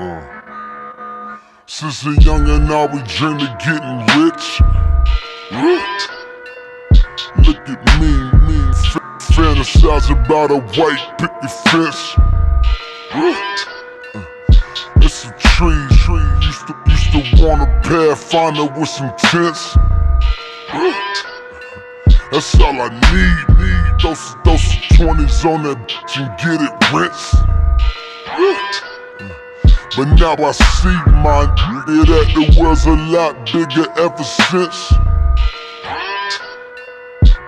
Uh. Since young and now we dream of getting rich. Look at me, me, fantasize about a white picket fence. It's a tree, tree. Used to, used to want a pathfinder with some tents. That's all I need, need. Those, those 20s on that bitch and get it rinsed. But now I see my nigga that the world's a lot bigger ever since.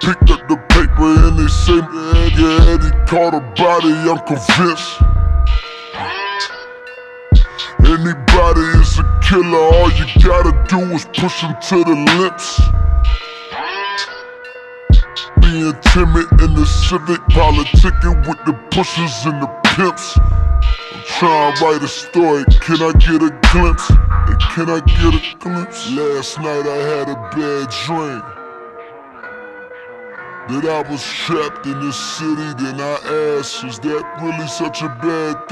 Picked up the paper and they say, yeah, Eddie caught a body, I'm convinced. Anybody is a killer, all you gotta do is push him to the lips. Being timid in the civic, politicking with the pushers and the pimps. Trying to write a story, can I get a glimpse? And can I get a glimpse? Last night I had a bad dream. That I was trapped in this city, then I asked, is that really such a bad thing?